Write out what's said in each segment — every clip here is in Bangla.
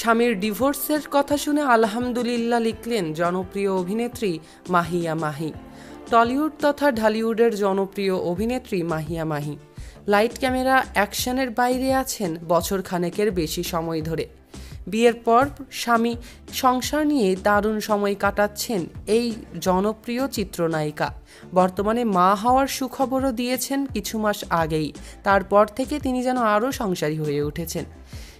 স্বামীর ডিভোর্সের কথা শুনে আলহামদুলিল্লাহ লিখলেন জনপ্রিয় অভিনেত্রী মাহিয়া মাহি। টলিউড তথা ঢালিউডের জনপ্রিয় অভিনেত্রী মাহিয়া মাহি। লাইট ক্যামেরা অ্যাকশনের বাইরে আছেন বছর খানেকের বেশি সময় ধরে। বিয়ের পর স্বামী সংসার নিয়ে দারুণ সময় কাটাচ্ছেন এই জনপ্রিয় চিত্রনায়িকা। বর্তমানে মা হওয়ার সুখবরও দিয়েছেন কিছু মাস আগেই। তারপর থেকে তিনি যেন আরও সংসারী হয়ে উঠেছেন।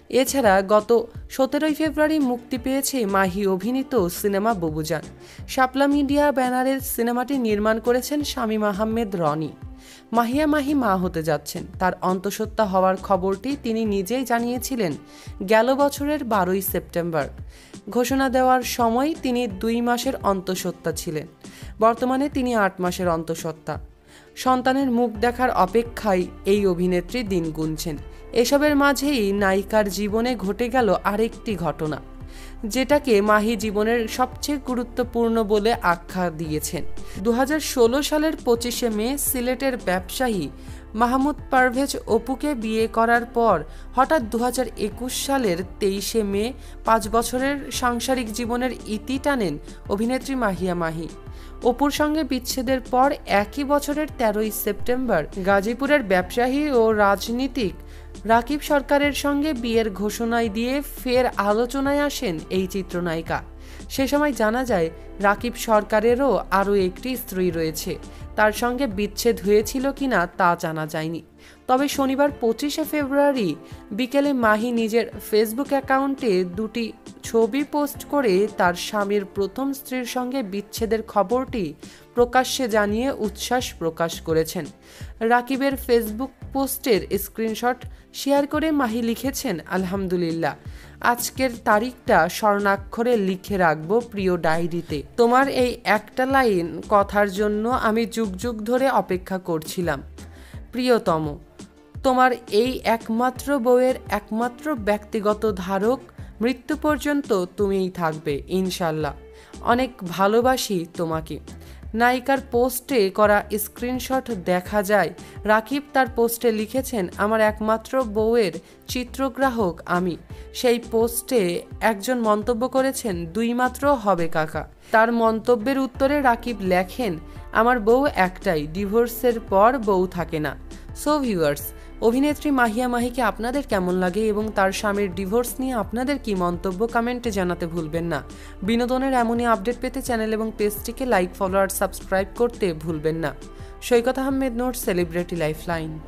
এছাড়া গত সতেরোই ফেব্রুয়ারি মুক্তি পেয়েছে মাহি অভিনীত সিনেমা ববুজান। শাপলা মিডিয়া ব্যানারের সিনেমাটি নির্মাণ করেছেন শামীম আহমেদ রনি। মাহিয়া মাহি মা হতে যাচ্ছেন। তার অন্তঃসত্ত্বা হওয়ার খবরটি তিনি নিজেই জানিয়েছিলেন গেল বছরের বারোই সেপ্টেম্বর। ঘোষণা দেওয়ার সময় তিনি দুই মাসের অন্তঃসত্ত্বা ছিলেন। বর্তমানে তিনি আট মাসের অন্তঃসত্ত্বা। সন্তানের মুখ দেখার অপেক্ষায় এই অভিনেত্রী দিন গুনছেন। এসবের মাঝেই নায়িকার জীবনে ঘটে গেল আরেকটি ঘটনা, যেটাকে মাহি জীবনের সবচেয়ে গুরুত্বপূর্ণ বলে আখ্যা দিয়েছেন। দুহাজার ষোলো সালের পঁচিশে মে সিলেটের ব্যবসায়ী মাহমুদ পারভেজ অপুকে বিয়ে করার পর হঠাৎ দু হাজার একুশ সালের তেইশে মে পাঁচ বছরের সাংসারিক জীবনের ইতি টানেন অভিনেত্রী মাহিয়া মাহি। অপুর সঙ্গে বিচ্ছেদের পর একই বছরের তেরোই সেপ্টেম্বর গাজীপুরের ব্যবসায়ী ও রাজনীতিক রাকিব সরকারের সঙ্গে বিয়ের ঘোষণায় দিয়ে ফের আলোচনায় আসেন এই চিত্রনায়িকা। সে সময় জানা যায়, রাকিব সরকারেরও আরও একটি স্ত্রী রয়েছে। তার সঙ্গে বিচ্ছেদ হয়েছিল কিনা তা জানা যায়নি। তবে শনিবার পঁচিশে ফেব্রুয়ারি বিকেলে মাহি নিজের ফেসবুক অ্যাকাউন্টে দুটি ছবি পোস্ট করে তার স্বামীর প্রথম স্ত্রীর সঙ্গে বিচ্ছেদের খবরটি প্রকাশ্যে জানিয়ে উচ্ছ্বাস প্রকাশ করেছেন। রাকিবের ফেসবুক পোস্টের স্ক্রিনশট শেয়ার করে মাহি লিখেছেন, আলহামদুলিল্লাহ, আজকের তারিখটা স্বর্ণাক্ষরে লিখে রাখব প্রিয় ডায়েরিতে। তোমার এই একটা লাইন কথার জন্য আমি যুগ যুগ ধরে অপেক্ষা করছিলাম। প্রিয়তম, তোমার এই একমাত্র বইয়ের একমাত্র ব্যক্তিগত ধারক মৃত্যু পর্যন্ত তুমিই থাকবে, ইনশাল্লাহ। অনেক ভালোবাসি তোমাকে। নায়িকার পোস্টে করা স্ক্রিনশট দেখা যায়। রাকিব তার পোস্টে লিখেছেন, আমার একমাত্র বউয়ের চিত্রগ্রাহক আমি। সেই পোস্টে একজন মন্তব্য করেছেন, দুই মাত্র হবে কাকা। তার মন্তব্যের উত্তরে রাকিব লেখেন, আমার বউ একটাই, ডিভোর্সের পর বউ থাকে না। সো ভিউয়ার্স অভিনেত্রী মাহিয়া মাহিকে আপনাদের কেমন লাগে এবং তার স্বামীর ডিভোর্স নিয়ে আপনাদের কি মন্তব্য কমেন্টে জানাতে ভুলবেন না। বিনোদনের এমনই আপডেট পেতে চ্যানেল এবং পেজটিকে লাইক, ফলো আর সাবস্ক্রাইব করতে ভুলবেন না। Saikat Ahmed note, celebrity lifeline.